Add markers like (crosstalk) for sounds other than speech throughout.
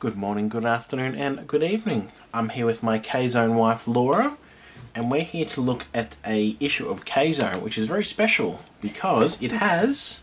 Good morning, good afternoon, and good evening. I'm here with my K-Zone wife Laura, and we're here to look at a issue of K-Zone, which is very special because it has.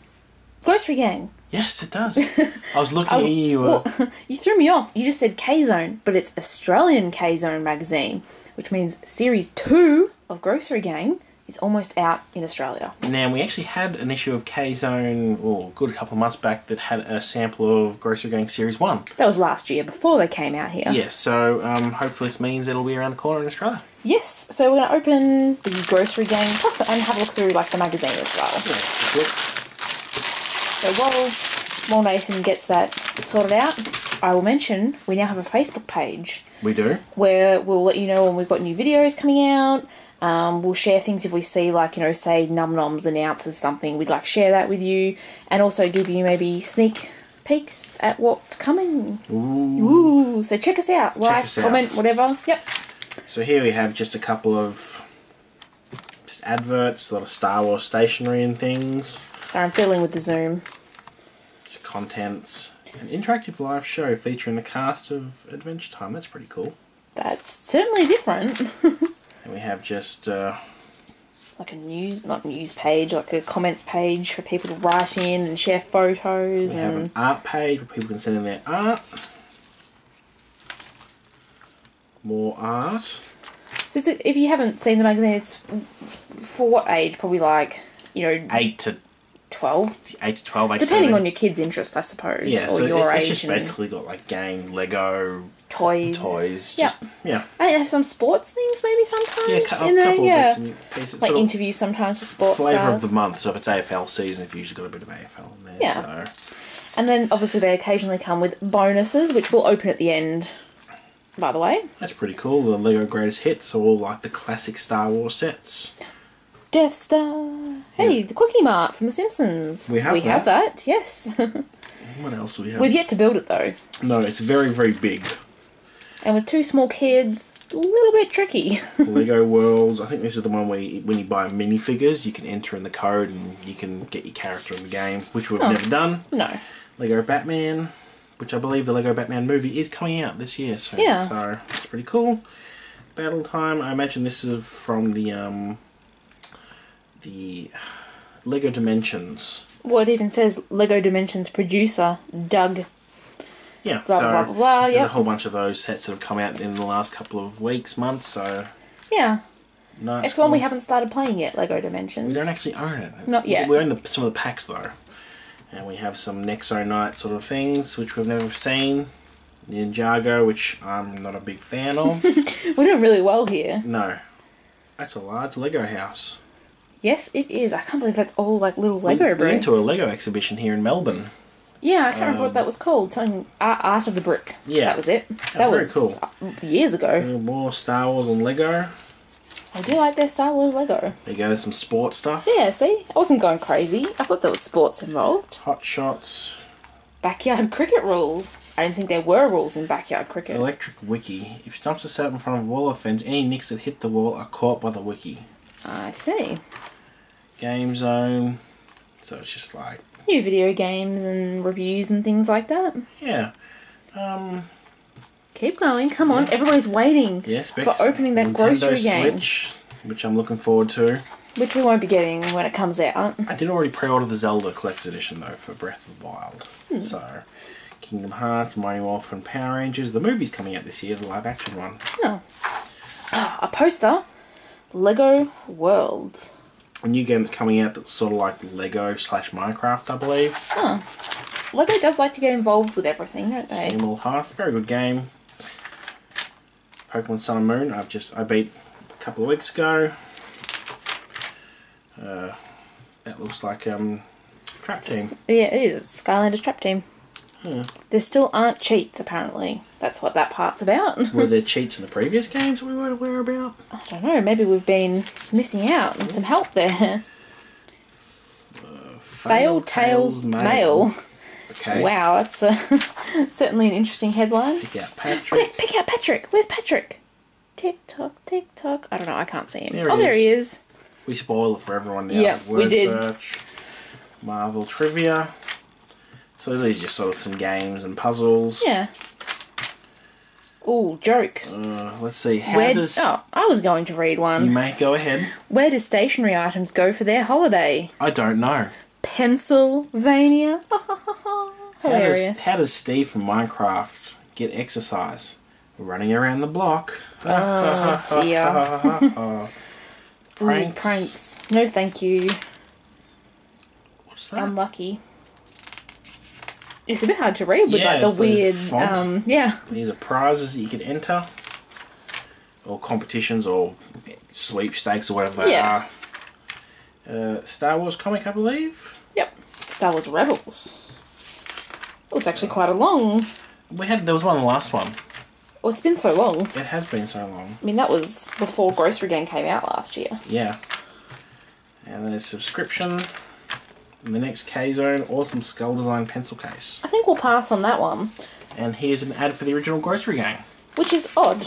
Grossery Gang. Yes, it does. (laughs) I was looking Oh, at you. Uh, well, (laughs) you threw me off. You just said K Zone, but it's Australian K Zone magazine, which means series two of Grossery Gang is almost out in Australia. now we actually had an issue of K-Zone, well, a good couple of months back, that had a sample of Grossery Gang Series One. That was last year before they came out here. Yes, so um, hopefully this means it'll be around the corner in Australia. Yes, so we're going to open the Grossery Gang plus and have a look through like the magazine as well. Yeah. So while while Nathan gets that sorted out, I will mention we now have a Facebook page We do. where we'll let you know when we've got new videos coming out. Um, we'll share things if we see, like, you know, say Num Noms announces something, we'd like share that with you and also give you maybe sneak peeks at what's coming. Ooh. Ooh, so check us out. Like, us out. comment, whatever. Yep. So here we have just a couple of just adverts, a lot of Star Wars stationery and things, Sorry, I'm fiddling with the Zoom. just contents, an interactive live show featuring the cast of Adventure Time. That's pretty cool. That's certainly different. (laughs) And we have just uh, like a news, not news page, like a comments page for people to write in and share photos we have and an art page where people can send in their art. More art. So it's, if you haven't seen the magazine, it's for what age? Probably like you know Eight to twelve, eight to twelve. Eight depending to on your kid's interest, I suppose, yeah. or So your it's, age it's just and basically got like game, Lego, toys. toys. Yeah. Just yeah. I have some sports things maybe sometimes Yeah, a cou- in there. couple Yeah, and pieces. like Sort of- interviews sometimes with sports flavour stars. of the month. So if it's AFL season, if you've usually got a bit of AFL in there. Yeah. So And then obviously they occasionally come with bonuses, which we'll open at the end. By the way, that's pretty cool. The Lego Greatest Hits are all like the classic Star Wars sets. Death Star. Hey, the Quickie Mart from The Simpsons. We have we have that. that. Yes. (laughs) What else do we have? We've yet to build it though, no, it's very very big. And with two small kids, a little bit tricky. (laughs) Lego Worlds. I think this is the one where you, when you buy minifigures, you can enter in the code and you can get your character in the game, which we've Oh. never done. no. Lego Batman, which I believe the Lego Batman movie is coming out this year. So, Yeah. so it's pretty cool. Battle Time. I imagine this is from the um, the Lego Dimensions. Well, it even says Lego Dimensions producer Doug. Yeah, Blah, so blah, blah, blah, there's a whole bunch of those sets that have come out in the last couple of weeks, months. So Yeah, nice. it's one we haven't started playing yet. Lego Dimensions. We don't actually own it. Not yet. We own the, some of the packs though, and we have some Nexo Knight sort of things which we've never seen. Ninjago, which I'm not a big fan of. (laughs) We're doing really well here. no, that's a large Lego house. Yes, it is. I can't believe that's all like little Lego we, we bricks. went to a Lego exhibition here in Melbourne. Yeah, I can't remember Um, what that was called. Something Art, Art of the Brick. Yeah. that was it. That was cool. uh, years ago. More Star Wars and Lego. I do like their Star Wars Lego. There you go. There's some sports stuff. Yeah, see, I wasn't going crazy. I thought there was sports involved. Hot shots. Backyard (laughs) cricket rules. I didn't think there were rules in backyard cricket. Electric wiki. If stumps are set up in front of a wall of fence, any nicks that hit the wall are caught by the wiki. I see. Game zone. So it's just like New video games and reviews and things like that. yeah. Um. Keep going, come on. Everybody's waiting. Yes, For opening that Nintendo grocery game. Switch, which I'm looking forward to. Which we won't be getting when it comes out. I did already pre-order the Zelda Collector's Edition though for Breath of the Wild. Hmm. So, Kingdom Hearts, Mighty Morphin Power Rangers. The movie's coming out this year, the live-action one. Oh. (gasps) A poster. Lego Worlds. A new game that's coming out that's sort of like Lego slash Minecraft, I believe. Lego does like to get involved with everything, don't they? Same old heart. Very good game. Pokemon Sun and Moon. I've just I beat a couple of weeks ago. Uh, that looks like um, Trap Team. Yeah, it is. Skylanders Trap Team. Hmm. There still aren't cheats, apparently. That's what that part's about. (laughs) Were there cheats in the previous games we weren't aware about? I don't know, maybe we've been missing out and some help there. (laughs) Failed Tales Mail. (laughs) Okay. Wow, that's uh, certainly an interesting headline. Pick out Patrick. Quick, pick out Patrick. Where's Patrick? Tick tock, tick tock. I don't know, I can't see him. There oh, he there is. he is. We spoil it for everyone now. Yeah, we did. Search, Marvel trivia. So these are just sort of some games and puzzles. Yeah. Ooh, jokes. Uh, let's see. How Where? does Oh, I was going to read one. you may go ahead? Where do stationary items go for their holiday? I don't know. Pennsylvania. (laughs) How Hilarious. does, how does Steve from Minecraft get exercise? Running around the block. Oh, dear. (laughs) Pranks. Ooh, pranks. No, thank you. What's that? Unlucky. It's a bit hard to read with Yeah, like the weird. font. Um, yeah. These are prizes that you can enter, or competitions, or sweepstakes, or whatever they Yeah. are. Uh, Star Wars comic, I believe. Yep. Star Wars Rebels. Oh, it's actually quite a long. We had there was one in the last one. Oh, it's been so long. It has been so long. I mean, that was before Grossery Gang came out last year. Yeah. And then there's subscription. And the next K Zone, awesome skull design pencil case. I think we'll pass on that one, And here's an ad for the original Grossery Gang. which is odd.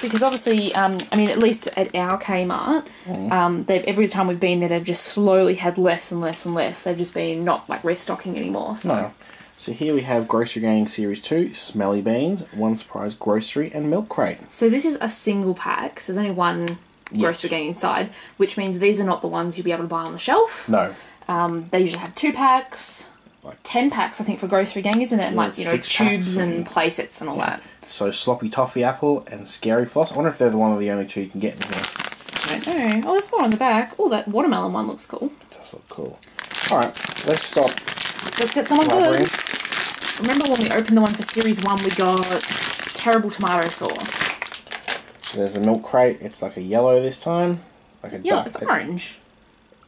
Because obviously, um, I mean, at least at our Kmart, um, they've every time we've been there, they've just slowly had less and less and less. They've just been not like restocking anymore. So No. So here we have Grossery Gang Series 2, Smelly Beans, One Surprise Grocery, and Milk Crate. So this is a single pack, so there's only one Grossery Gang inside, which means these are not the ones you'll be able to buy on the shelf. No. Um, they usually have two packs, Like- ten packs, I think, for Grossery Gang, isn't it? And Yeah, like you know, six tubes and and- play sets and all that. So Sloppy Toffee Apple and Scary Floss. I wonder if they're the one of the only two you can get in here. I don't know. Oh, there's more on the back. Oh, that watermelon one looks cool. Does look cool. Alright, let's stop Let's get someone good. Remember when we opened the one for series one, we got terrible tomato sauce. There's a Milk Crate. It's like a yellow this time. Like a Yeah, dark. it's orange.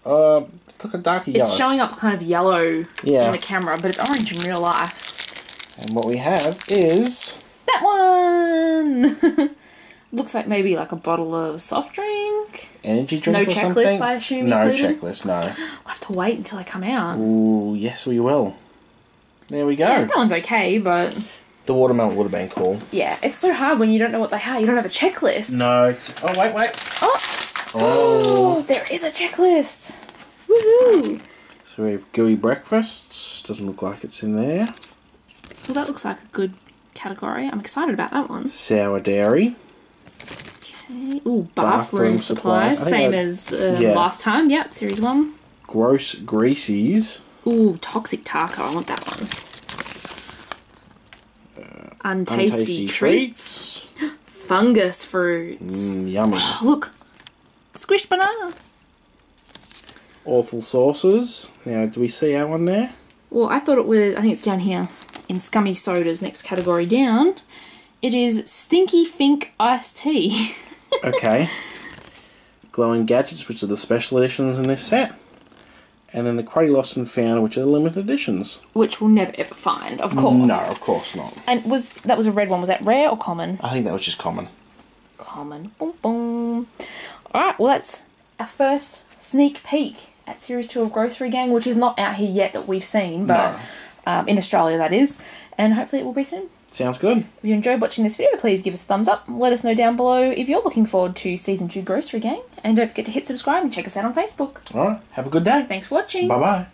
Uh, like a darker It's showing up kind of yellow Yeah. in the camera, but it's orange in real life. and what we have is That one! (laughs) Looks like maybe like a bottle of soft drink. energy drink No or checklist, something. I assume, No included? checklist. No. (gasps) We'll have to wait until I come out. Ooh, yes, we will. There we go. Yeah, that one's okay, but The watermelon would have been cool. yeah, it's so hard when you don't know what they are. You don't have a checklist. No, it's. Oh, wait, wait. Oh, Oh. oh (gasps) there is a checklist. Woohoo! So we have gooey breakfasts. Doesn't look like it's in there. Well, that looks like a good category. I'm excited about that one. Sour dairy. Okay. Ooh, bathroom, Bathroom supplies, supplies. Same I- as uh, yeah. last time. Yep, series one. Gross greasies. Ooh, toxic taco. I want that one. Untasty, Untasty treats. treats. (gasps) Fungus fruits. Mm, yummy. (gasps) Look, squished banana. Awful sauces. Now, do we see our one there? Well, I thought it was. I think it's down here in scummy sodas. Next category down. It is stinky fink iced tea. (laughs) Okay. Glowing gadgets, which are the special editions in this set. And then the Cruddy Lost and Found, which are the limited editions. which we'll never ever find, of course. No, of course not. And was that was a red one? Was that rare or common? I think that was just common. Common. Boom boom. All right. Well, that's our first sneak peek at series two of Grossery Gang, which is not out here yet that we've seen, but um, in Australia that is, and hopefully it will be soon. Sounds good. If you enjoyed watching this video, please give us a thumbs up. Let us know down below if you're looking forward to season two Grossery Gang, and don't forget to hit subscribe and check us out on Facebook. Alright, have a good day. Thanks for watching. Bye bye.